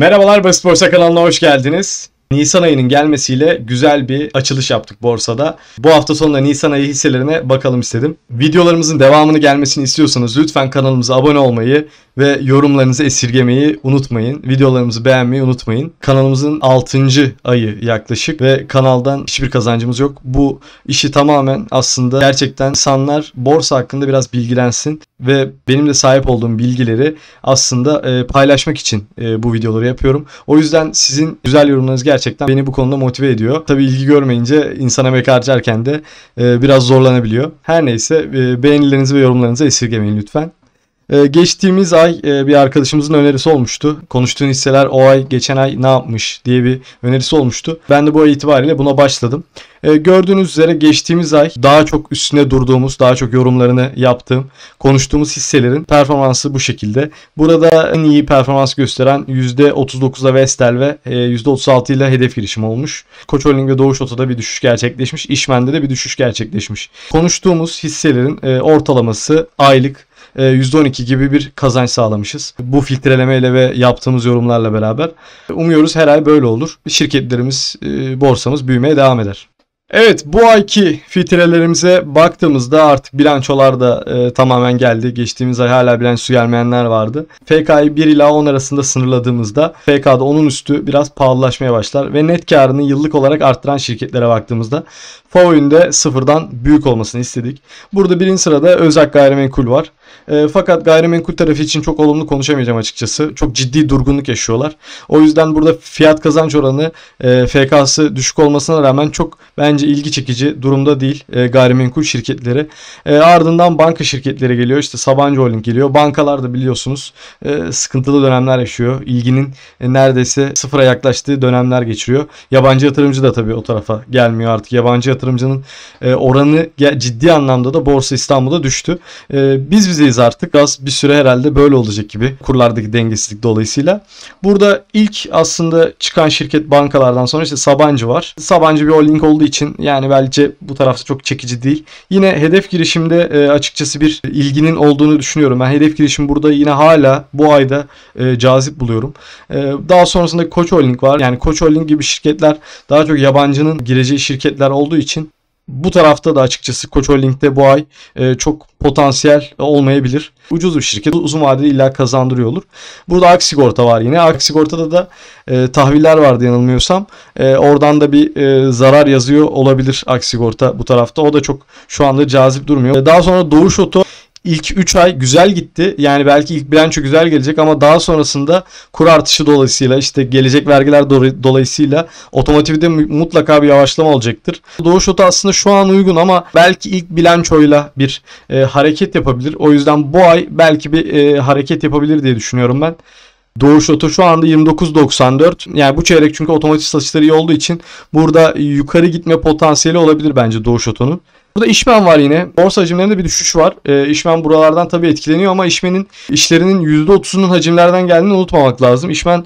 Merhabalar Basit Borsa kanalına hoş geldiniz. Nisan ayının gelmesiyle güzel bir açılış yaptık borsada. Bu hafta sonunda Nisan ayı hisselerine bakalım istedim. Videolarımızın devamını gelmesini istiyorsanız lütfen kanalımıza abone olmayı ve yorumlarınızı esirgemeyi unutmayın. Videolarımızı beğenmeyi unutmayın. Kanalımızın 6. ayı yaklaşık ve kanaldan hiçbir kazancımız yok. Bu işi tamamen aslında gerçekten insanlar borsa hakkında biraz bilgilensin ve benim de sahip olduğum bilgileri aslında e, paylaşmak için e, bu videoları yapıyorum. O yüzden sizin güzel yorumlarınız gerçekten beni bu konuda motive ediyor. Tabii ilgi görmeyince insan emek harcarken de e, biraz zorlanabiliyor. Her neyse beğenilerinizi ve yorumlarınızı esirgemeyin lütfen. Ee, geçtiğimiz ay e, bir arkadaşımızın önerisi olmuştu. Konuştuğun hisseler o ay geçen ay ne yapmış diye bir önerisi olmuştu. Ben de bu ay itibariyle buna başladım. Ee, gördüğünüz üzere geçtiğimiz ay daha çok üstüne durduğumuz, daha çok yorumlarını yaptığım, konuştuğumuz hisselerin performansı bu şekilde. Burada en iyi performans gösteren %39'da Vestel ve %36 e, ile hedef girişim olmuş. Koç Holding ve Doğuş Oto'da bir düşüş gerçekleşmiş. İşmen'de de bir düşüş gerçekleşmiş. Konuştuğumuz hisselerin e, ortalaması aylık %12 gibi bir kazanç sağlamışız. Bu filtrelemeyle ve yaptığımız yorumlarla beraber. Umuyoruz her ay böyle olur. Şirketlerimiz, e, borsamız büyümeye devam eder. Evet bu ayki filtrelerimize baktığımızda artık bilançolar da e, tamamen geldi. Geçtiğimiz ay hala bilanço gelmeyenler vardı. FK'yı 1 ila 10 arasında sınırladığımızda FK'da onun üstü biraz pahalılaşmaya başlar. Ve net karını yıllık olarak arttıran şirketlere baktığımızda FAO'nun de sıfırdan büyük olmasını istedik. Burada birinci sırada Özak Gayrimenkul var. E, fakat gayrimenkul tarafı için çok olumlu konuşamayacağım açıkçası. Çok ciddi durgunluk yaşıyorlar. O yüzden burada fiyat kazanç oranı e, FK'sı düşük olmasına rağmen çok bence ilgi çekici durumda değil e, gayrimenkul şirketleri. E, ardından banka şirketleri geliyor. İşte Sabancı Holding geliyor. Bankalar da biliyorsunuz e, sıkıntılı dönemler yaşıyor. İlginin e, neredeyse sıfıra yaklaştığı dönemler geçiriyor. Yabancı yatırımcı da tabii o tarafa gelmiyor artık. Yabancı yatırımcının e, oranı ciddi anlamda da Borsa İstanbul'da düştü. E, biz bizeyiz artık. Az bir süre herhalde böyle olacak gibi kurlardaki dengesizlik dolayısıyla. Burada ilk aslında çıkan şirket bankalardan sonra işte Sabancı var. Sabancı bir holding olduğu için yani bence bu tarafta çok çekici değil. Yine hedef girişimde e, açıkçası bir ilginin olduğunu düşünüyorum. Ben hedef girişim burada yine hala bu ayda cazip buluyorum. Daha sonrasında Koç Holding var. Yani Koç Holding gibi şirketler daha çok yabancının gireceği şirketler olduğu için bu tarafta da açıkçası Koç Holding'de bu ay e, çok potansiyel olmayabilir. Ucuz bir şirket uzun vadeli illa kazandırıyor olur. Burada Ak Sigorta var yine. Ak Sigorta'da da e, tahviller vardı yanılmıyorsam. E, oradan da bir zarar yazıyor olabilir Ak Sigorta bu tarafta. O da çok şu anda cazip durmuyor. Daha sonra Doğuş Oto ilk 3 ay güzel gitti. Yani belki ilk bilanço güzel gelecek ama daha sonrasında kur artışı dolayısıyla işte gelecek vergiler dolayısıyla otomotivde mutlaka bir yavaşlama olacaktır. Doğuş Oto aslında şu an uygun ama belki ilk bilançoyla bir e, hareket yapabilir. O yüzden bu ay belki bir e, hareket yapabilir diye düşünüyorum ben. Doğuş Oto şu anda 29.94. Yani bu çeyrek çünkü otomotiv satışları iyi olduğu için burada yukarı gitme potansiyeli olabilir bence Doğuş Oto'nun. Burada işmen var yine. Borsa hacimlerinde bir düşüş var. E, işmen buralardan tabii etkileniyor ama işmenin işlerinin %30'unun hacimlerden geldiğini unutmamak lazım. İşmen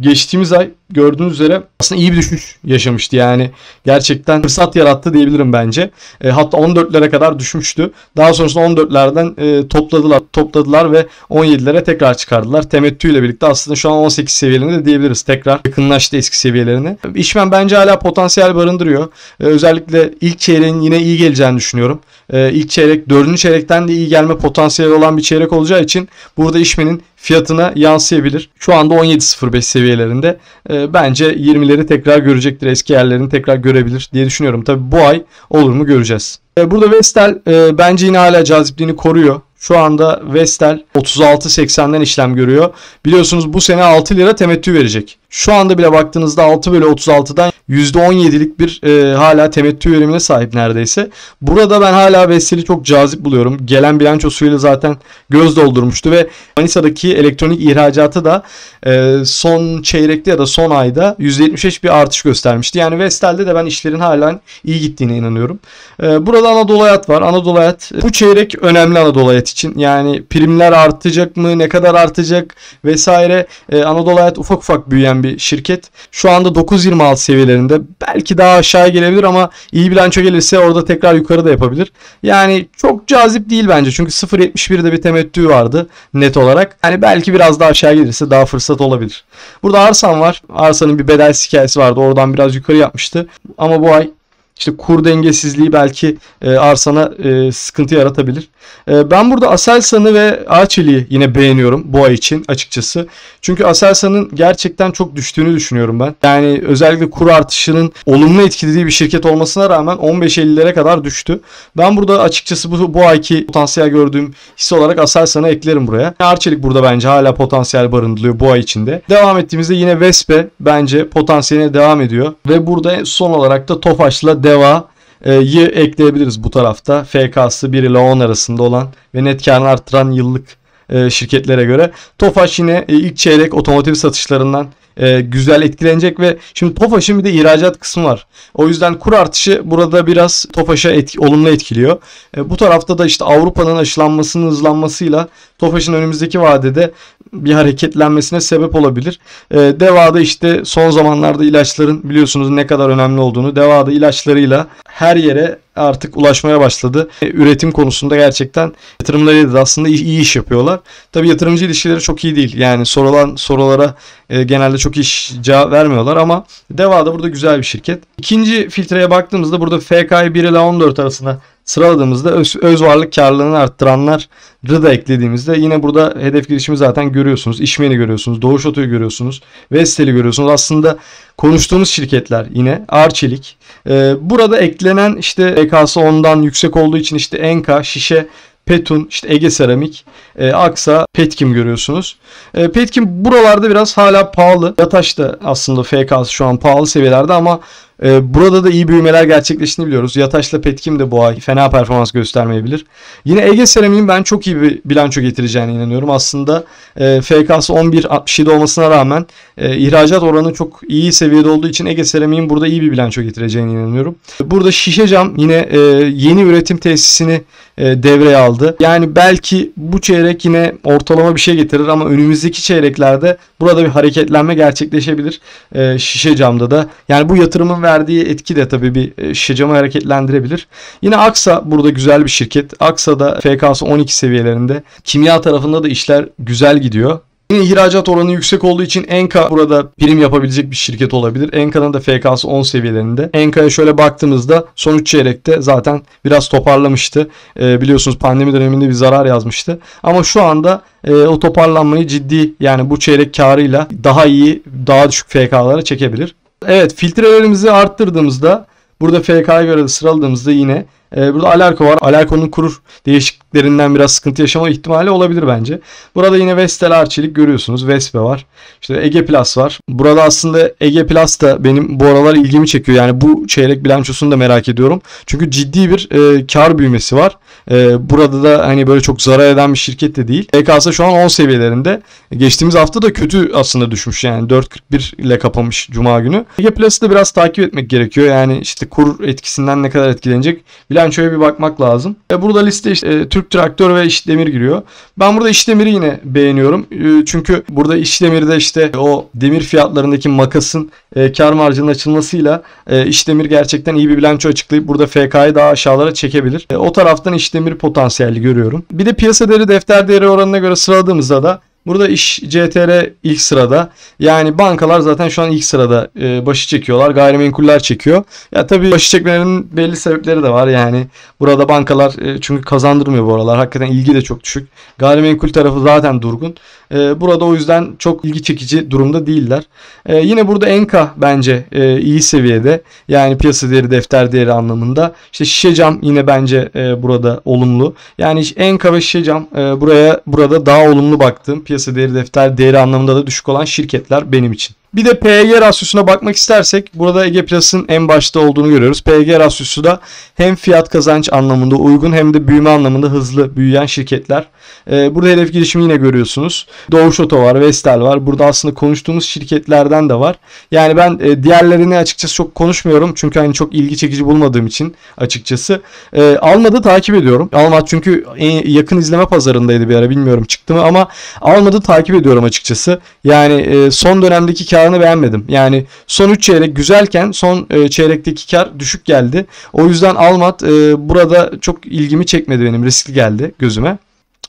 geçtiğimiz ay gördüğünüz üzere aslında iyi bir düşüş yaşamıştı. Yani gerçekten fırsat yarattı diyebilirim bence. E, hatta 14'lere kadar düşmüştü. Daha sonrasında 14'lerden e, topladılar topladılar ve 17'lere tekrar çıkardılar. Temettü ile birlikte aslında şu an 18 seviyelerinde de diyebiliriz. Tekrar yakınlaştı eski seviyelerine. İşmen bence hala potansiyel barındırıyor. E, özellikle ilk çeyreğin yine iyi geleceğini düşünüyorum. E, ilk çeyrek, dördüncü çeyrekten de iyi gelme potansiyeli olan bir çeyrek olacağı için burada işmenin fiyatına yansıyabilir. Şu anda 17.05 seviyelerinde. E, bence 20'leri tekrar görecektir. Eski yerlerini tekrar görebilir diye düşünüyorum. Tabi bu ay olur mu göreceğiz. E, burada Vestel e, bence yine hala cazipliğini koruyor. Şu anda Vestel 36.80'den işlem görüyor. Biliyorsunuz bu sene 6 lira temettü verecek. Şu anda bile baktığınızda 6 bölü 36'dan %17'lik bir e, hala temettü verimine sahip neredeyse. Burada ben hala Vestel'i çok cazip buluyorum. Gelen bilançosuyla zaten göz doldurmuştu ve Manisa'daki elektronik ihracatı da e, son çeyrekte ya da son ayda %75 bir artış göstermişti. Yani Vestel'de de ben işlerin halen iyi gittiğine inanıyorum. E, burada Anadolu Hayat var. Anadolu Hayat bu çeyrek önemli Anadolu Hayat için. Yani primler artacak mı? Ne kadar artacak? Vesaire. E, Anadolu Hayat ufak ufak büyüyen bir şirket. Şu anda 9.26 seviyelerinde. Belki daha aşağı gelebilir ama iyi bilanço gelirse orada tekrar yukarı da yapabilir. Yani çok cazip değil bence. Çünkü 0.71'de bir temettü vardı net olarak. Yani belki biraz daha aşağı gelirse daha fırsat olabilir. Burada Arsan var. Arsan'ın bir bedel hikayesi vardı. Oradan biraz yukarı yapmıştı. Ama bu ay işte kur dengesizliği belki e, arsana e, sıkıntı yaratabilir. E, ben burada Aselsan'ı ve Arçelik'i yine beğeniyorum bu ay için açıkçası. Çünkü Aselsan'ın gerçekten çok düştüğünü düşünüyorum ben. Yani özellikle kur artışının olumlu etkilediği bir şirket olmasına rağmen 15.50'lere kadar düştü. Ben burada açıkçası bu, bu ayki potansiyel gördüğüm hisse olarak Aselsan'ı eklerim buraya. Arçelik burada bence hala potansiyel barındırıyor bu ay içinde. Devam ettiğimizde yine Vespe bence potansiyeline devam ediyor. Ve burada son olarak da Tofaş'la Deva'yı ekleyebiliriz bu tarafta. FK'sı 1 ile 10 arasında olan ve net karını arttıran yıllık e, şirketlere göre. Tofaş yine e, ilk çeyrek otomotiv satışlarından e, güzel etkilenecek ve şimdi Tofaş'ın bir de ihracat kısmı var. O yüzden kur artışı burada biraz Tofaş'a etki, olumlu etkiliyor. E, bu tarafta da işte Avrupa'nın aşılanmasının hızlanmasıyla Tofaş'ın önümüzdeki vadede bir hareketlenmesine sebep olabilir. E, Deva'da işte son zamanlarda ilaçların biliyorsunuz ne kadar önemli olduğunu. Deva'da ilaçlarıyla her yere artık ulaşmaya başladı. E, üretim konusunda gerçekten yatırımlarıyla da aslında iyi, iş yapıyorlar. Tabii yatırımcı ilişkileri çok iyi değil. Yani sorulan sorulara e, genelde çok iş cevap vermiyorlar ama Deva da burada güzel bir şirket. İkinci filtreye baktığımızda burada FK'yı 1 ile 14 arasında sıraladığımızda öz, öz varlık karlılığını arttıranları da eklediğimizde yine burada hedef girişimi zaten görüyorsunuz. İşmeni görüyorsunuz. Doğuş Oto'yu görüyorsunuz. Vestel'i görüyorsunuz. Aslında konuştuğumuz şirketler yine Arçelik. Ee, burada eklenen işte EK'sı ondan yüksek olduğu için işte Enka, Şişe, Petun, işte Ege Seramik, e, Aksa, Petkim görüyorsunuz. E, Petkim buralarda biraz hala pahalı. Yataş da aslında FK'sı şu an pahalı seviyelerde ama e, burada da iyi büyümeler gerçekleştiğini biliyoruz. Yataş'la Petkim de bu ay fena performans göstermeyebilir. Yine Ege Seramik'in ben çok iyi bir bilanço getireceğine inanıyorum. Aslında e, FK'sı 11.67 olmasına rağmen e, ihracat oranı çok iyi seviyede olduğu için Ege Seramik'in burada iyi bir bilanço getireceğine inanıyorum. Burada Şişe Cam yine e, yeni üretim tesisini e, devreye aldı. Yani belki bu çeyrek yine ortalama bir şey getirir ama önümüzdeki çeyreklerde burada bir hareketlenme gerçekleşebilir. E, şişe camda da. Yani bu yatırımın verdiği etki de tabii bir e, şişe hareketlendirebilir. Yine Aksa burada güzel bir şirket. Aksa da FK'sı 12 seviyelerinde. Kimya tarafında da işler güzel gidiyor. Yine ihracat oranı yüksek olduğu için Enka burada prim yapabilecek bir şirket olabilir. Enka'nın da FK'sı 10 seviyelerinde. Enka'ya şöyle baktığımızda son 3 çeyrekte zaten biraz toparlamıştı. E, biliyorsunuz pandemi döneminde bir zarar yazmıştı. Ama şu anda e, o toparlanmayı ciddi yani bu çeyrek karıyla daha iyi daha düşük FK'lara çekebilir. Evet filtrelerimizi arttırdığımızda burada FK'ya göre de sıraladığımızda yine ee, burada Alarko var. Alarko'nun kurur değişikliklerinden biraz sıkıntı yaşama ihtimali olabilir bence. Burada yine Vestel Arçelik görüyorsunuz. Vespe var. İşte Ege Plus var. Burada aslında Ege Plus da benim bu aralar ilgimi çekiyor. Yani bu çeyrek bilançosunu da merak ediyorum. Çünkü ciddi bir e, kar büyümesi var. E, burada da hani böyle çok zarar eden bir şirket de değil. EKS şu an 10 seviyelerinde. Geçtiğimiz hafta da kötü aslında düşmüş yani 4.41 ile kapamış Cuma günü. Ege Plus'ı da biraz takip etmek gerekiyor. Yani işte kur etkisinden ne kadar etkilenecek bilançoya bir bakmak lazım. E burada liste işte e, Türk Traktör ve İşdemir giriyor. Ben burada İşdemir'i yine beğeniyorum. E, çünkü burada İşdemir'de işte o demir fiyatlarındaki makasın e, kar marjının açılmasıyla e, İşdemir gerçekten iyi bir bilanço açıklayıp burada FK'yı daha aşağılara çekebilir. E, o taraftan İşdemir potansiyelli görüyorum. Bir de piyasa değeri defter değeri oranına göre sıraladığımızda da Burada iş CTR ilk sırada. Yani bankalar zaten şu an ilk sırada e, başı çekiyorlar. Gayrimenkuller çekiyor. Ya tabii başı çekmelerinin belli sebepleri de var. Yani burada bankalar e, çünkü kazandırmıyor bu aralar. Hakikaten ilgi de çok düşük. Gayrimenkul tarafı zaten durgun. E, burada o yüzden çok ilgi çekici durumda değiller. E, yine burada Enka bence e, iyi seviyede. Yani piyasa değeri, defter değeri anlamında. İşte şişe cam yine bence e, burada olumlu. Yani Enka ve şişe cam e, buraya burada daha olumlu baktığım piyasa değeri, defter değeri anlamında da düşük olan şirketler benim için. Bir de PEG rasyosuna bakmak istersek burada Ege Plus'ın en başta olduğunu görüyoruz. PEG rasyosu da hem fiyat kazanç anlamında uygun hem de büyüme anlamında hızlı büyüyen şirketler. Ee, burada hedef girişimi yine görüyorsunuz. Doğuş Oto var, Vestel var. Burada aslında konuştuğumuz şirketlerden de var. Yani ben e, diğerlerini açıkçası çok konuşmuyorum. Çünkü hani çok ilgi çekici bulmadığım için açıkçası. E, Almad'ı takip ediyorum. Almad çünkü yakın izleme pazarındaydı bir ara bilmiyorum çıktı mı ama Almad'ı takip ediyorum açıkçası. Yani e, son dönemdeki kar karını beğenmedim. Yani son 3 çeyrek güzelken son e, çeyrekteki kar düşük geldi. O yüzden Almat e, burada çok ilgimi çekmedi benim. Riskli geldi gözüme.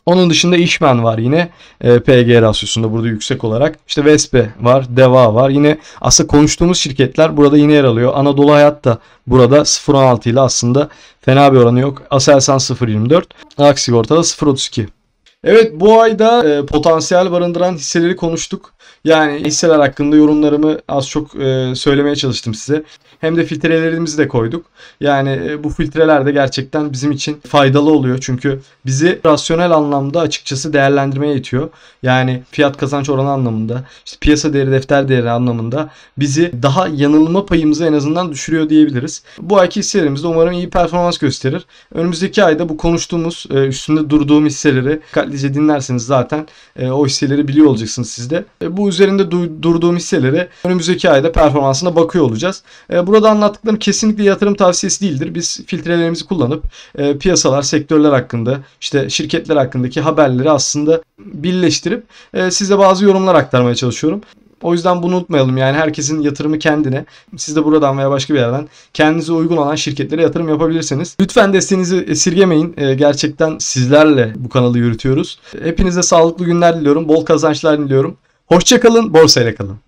Onun dışında İşmen var yine e, PG rasyosunda burada yüksek olarak. İşte Vespe var, Deva var. Yine aslında konuştuğumuz şirketler burada yine yer alıyor. Anadolu Hayat da burada 0.16 ile aslında fena bir oranı yok. Aselsan 0.24, Ak Sigorta'da 0.32. Evet bu ayda e, potansiyel barındıran hisseleri konuştuk. Yani hisseler hakkında yorumlarımı az çok e, söylemeye çalıştım size. Hem de filtrelerimizi de koyduk. Yani e, bu filtreler de gerçekten bizim için faydalı oluyor. Çünkü bizi rasyonel anlamda açıkçası değerlendirmeye itiyor. Yani fiyat kazanç oranı anlamında, işte piyasa değeri, defter değeri anlamında bizi daha yanılma payımızı en azından düşürüyor diyebiliriz. Bu ayki hisselerimiz de umarım iyi performans gösterir. Önümüzdeki ayda bu konuştuğumuz, e, üstünde durduğum hisseleri dikkatlice dinlerseniz zaten e, o hisseleri biliyor olacaksınız siz de. Bu üzerinde du- durduğum hisseleri önümüzdeki ayda performansına bakıyor olacağız. E, burada anlattıklarım kesinlikle yatırım tavsiyesi değildir. Biz filtrelerimizi kullanıp e, piyasalar, sektörler hakkında, işte şirketler hakkındaki haberleri aslında birleştirip e, size bazı yorumlar aktarmaya çalışıyorum. O yüzden bunu unutmayalım yani herkesin yatırımı kendine. Siz de buradan veya başka bir yerden kendinize uygun olan şirketlere yatırım yapabilirsiniz. Lütfen desteğinizi esirgemeyin. Ee, gerçekten sizlerle bu kanalı yürütüyoruz. Hepinize sağlıklı günler diliyorum. Bol kazançlar diliyorum. Hoşçakalın, borsayla kalın.